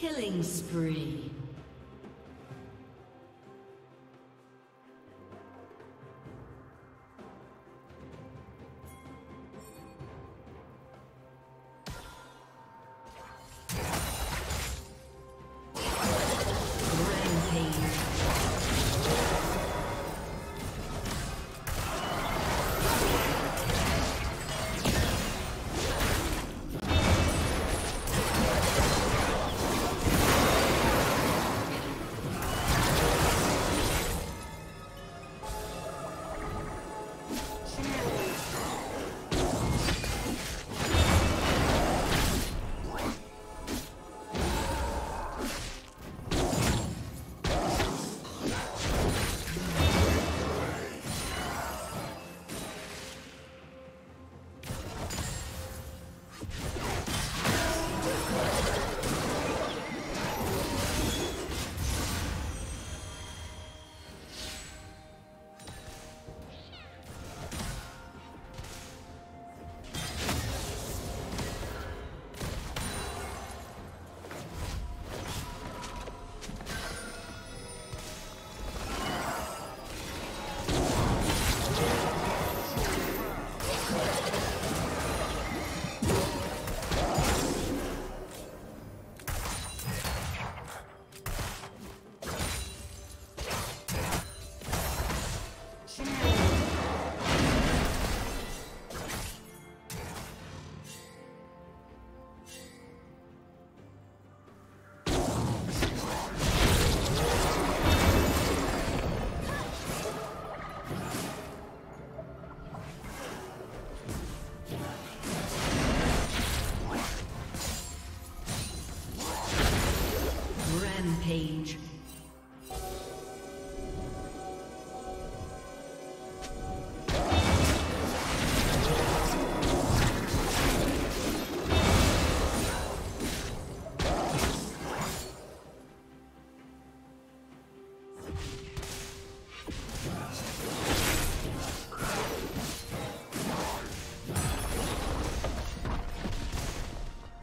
Killing spree.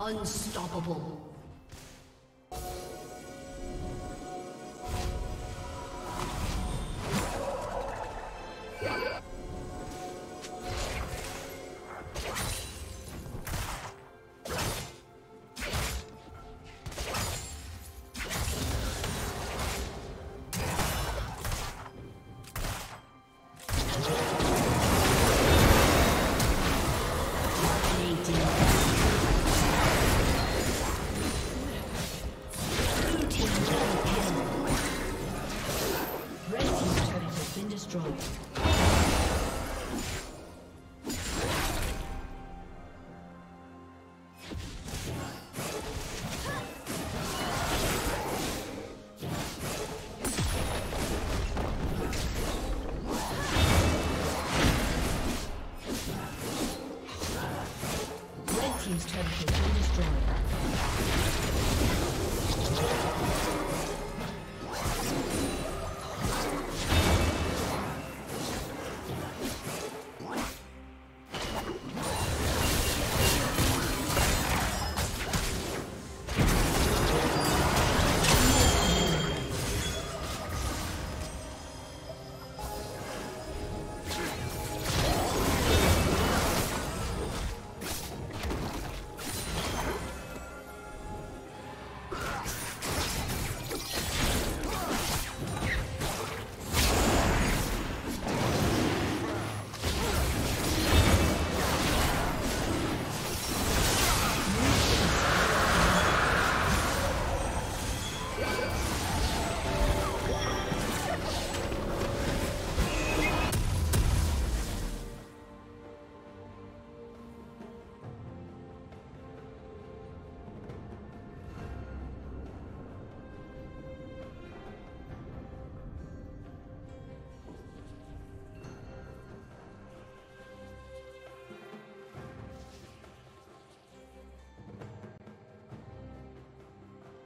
Unstoppable.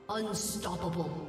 Unstoppable.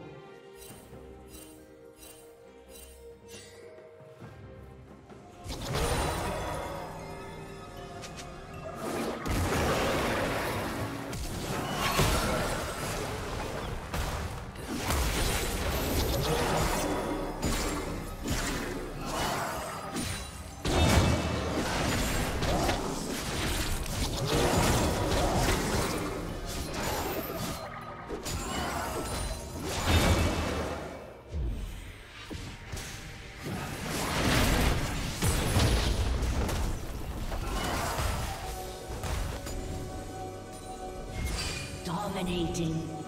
Dominating.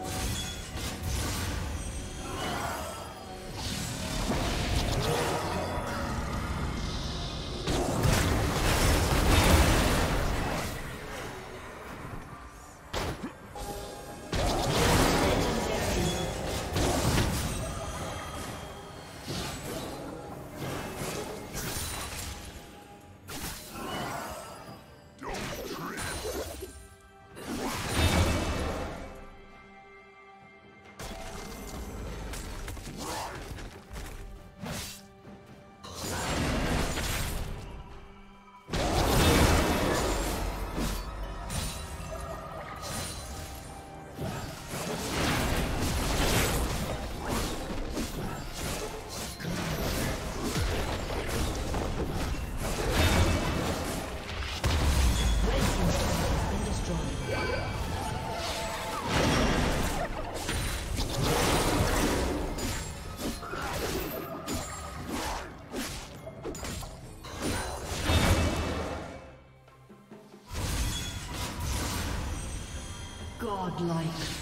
Godlike.